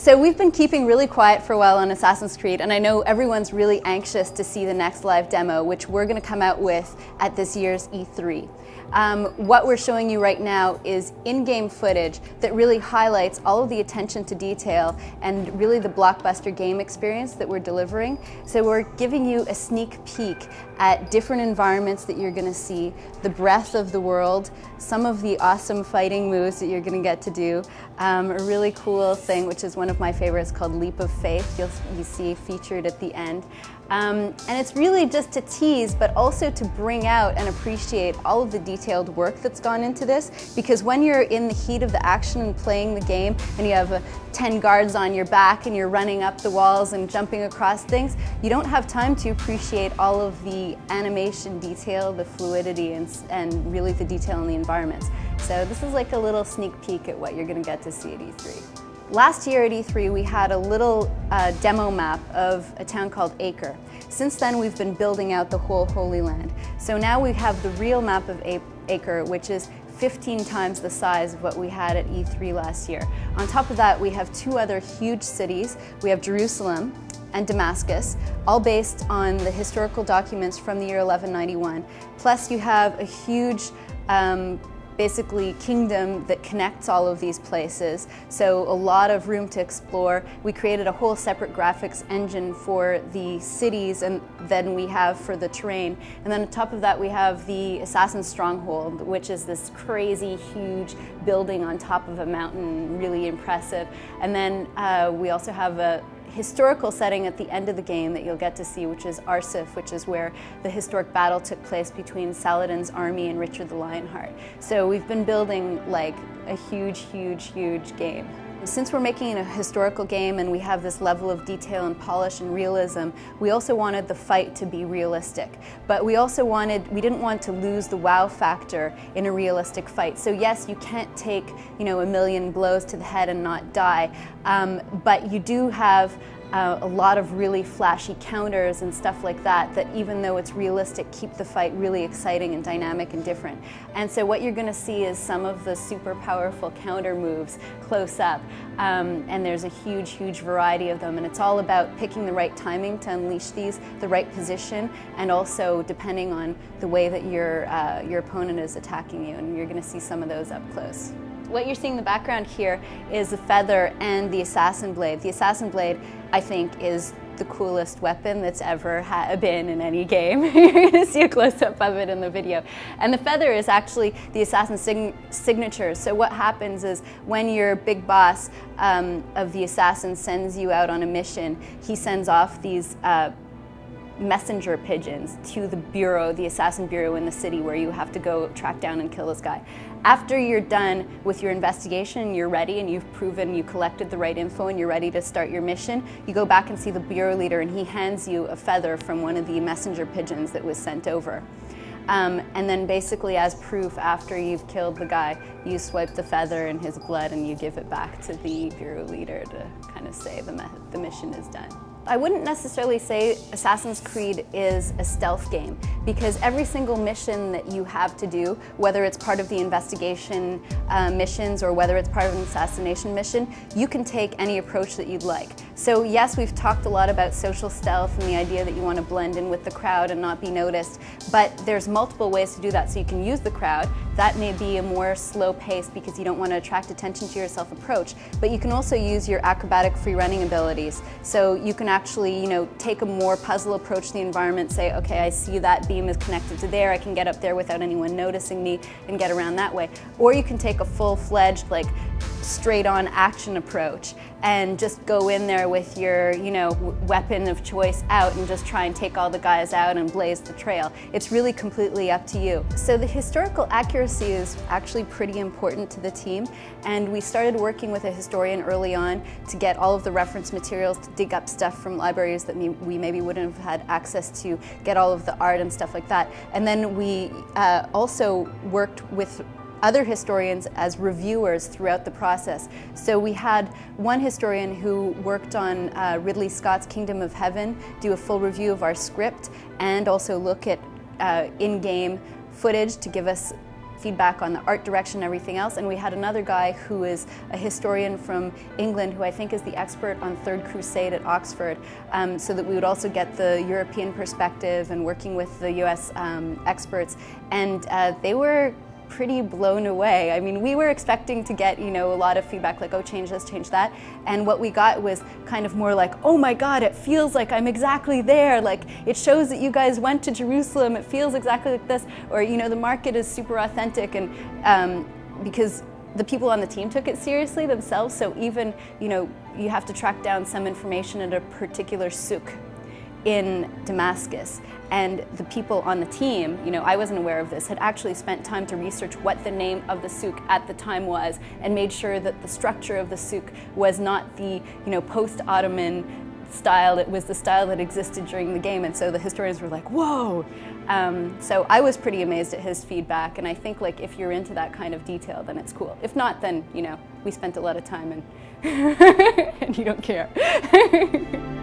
So we've been keeping really quiet for a while on Assassin's Creed, and I know everyone's really anxious to see the next live demo, which we're going to come out with at this year's E3. Um, what we're showing you right now is in-game footage that really highlights all of the attention to detail and really the blockbuster game experience that we're delivering. So we're giving you a sneak peek at different environments that you're going to see, the breadth of the world, some of the awesome fighting moves that you're going to get to do, um, a really cool thing which is one of my favorites called Leap of Faith you'll you see featured at the end. Um, and it's really just to tease, but also to bring out and appreciate all of the detailed work that's gone into this. Because when you're in the heat of the action and playing the game, and you have uh, 10 guards on your back and you're running up the walls and jumping across things, you don't have time to appreciate all of the animation detail, the fluidity, and, and really the detail in the environments. So this is like a little sneak peek at what you're going to get to see at E3. Last year at E3 we had a little uh, demo map of a town called Acre. Since then we've been building out the whole Holy Land. So now we have the real map of Acre which is 15 times the size of what we had at E3 last year. On top of that we have two other huge cities. We have Jerusalem and Damascus, all based on the historical documents from the year 1191. Plus you have a huge um, basically kingdom that connects all of these places. So a lot of room to explore. We created a whole separate graphics engine for the cities and then we have for the terrain. And then on top of that we have the Assassin Stronghold, which is this crazy huge building on top of a mountain, really impressive. And then uh, we also have a historical setting at the end of the game that you'll get to see, which is Arsuf, which is where the historic battle took place between Saladin's army and Richard the Lionheart. So we've been building like a huge, huge, huge game. Since we're making a historical game and we have this level of detail and polish and realism, we also wanted the fight to be realistic. But we also wanted, we didn't want to lose the wow factor in a realistic fight. So yes, you can't take, you know, a million blows to the head and not die, um, but you do have uh, a lot of really flashy counters and stuff like that that even though it's realistic keep the fight really exciting and dynamic and different. And so what you're going to see is some of the super powerful counter moves close up um, and there's a huge huge variety of them and it's all about picking the right timing to unleash these, the right position and also depending on the way that your, uh, your opponent is attacking you and you're going to see some of those up close. What you're seeing in the background here is the feather and the assassin blade. The assassin blade, I think, is the coolest weapon that's ever been in any game. You're going to see a close-up of it in the video. And the feather is actually the assassin's sig signature. So what happens is when your big boss um, of the assassin sends you out on a mission, he sends off these uh, messenger pigeons to the bureau, the assassin bureau in the city where you have to go track down and kill this guy. After you're done with your investigation, you're ready and you've proven you collected the right info and you're ready to start your mission, you go back and see the bureau leader and he hands you a feather from one of the messenger pigeons that was sent over. Um, and then basically as proof after you've killed the guy, you swipe the feather in his blood and you give it back to the bureau leader to kind of say the, the mission is done. I wouldn't necessarily say Assassin's Creed is a stealth game because every single mission that you have to do, whether it's part of the investigation uh, missions or whether it's part of an assassination mission, you can take any approach that you'd like. So yes, we've talked a lot about social stealth and the idea that you want to blend in with the crowd and not be noticed, but there's multiple ways to do that. So you can use the crowd. That may be a more slow pace because you don't want to attract attention to yourself approach, but you can also use your acrobatic free running abilities. So you can actually, you know, take a more puzzle approach to the environment, say, okay, I see that beam is connected to there, I can get up there without anyone noticing me and get around that way. Or you can take a full-fledged, like, straight on action approach and just go in there with your, you know, weapon of choice out and just try and take all the guys out and blaze the trail. It's really completely up to you. So the historical accuracy is actually pretty important to the team and we started working with a historian early on to get all of the reference materials to dig up stuff from libraries that we maybe wouldn't have had access to, get all of the art and stuff like that. And then we uh, also worked with other historians as reviewers throughout the process. So we had one historian who worked on uh, Ridley Scott's Kingdom of Heaven do a full review of our script and also look at uh, in-game footage to give us feedback on the art direction and everything else. And we had another guy who is a historian from England who I think is the expert on Third Crusade at Oxford, um, so that we would also get the European perspective and working with the US um, experts. And uh, they were pretty blown away. I mean, we were expecting to get, you know, a lot of feedback like, oh, change this, change that. And what we got was kind of more like, oh my God, it feels like I'm exactly there. Like, it shows that you guys went to Jerusalem. It feels exactly like this. Or, you know, the market is super authentic. And um, because the people on the team took it seriously themselves. So even, you know, you have to track down some information at a particular souk in Damascus. And the people on the team, you know, I wasn't aware of this, had actually spent time to research what the name of the souk at the time was and made sure that the structure of the souk was not the, you know, post-Ottoman style, it was the style that existed during the game. And so the historians were like, whoa. Um, so I was pretty amazed at his feedback. And I think like if you're into that kind of detail, then it's cool. If not, then, you know, we spent a lot of time and, and you don't care.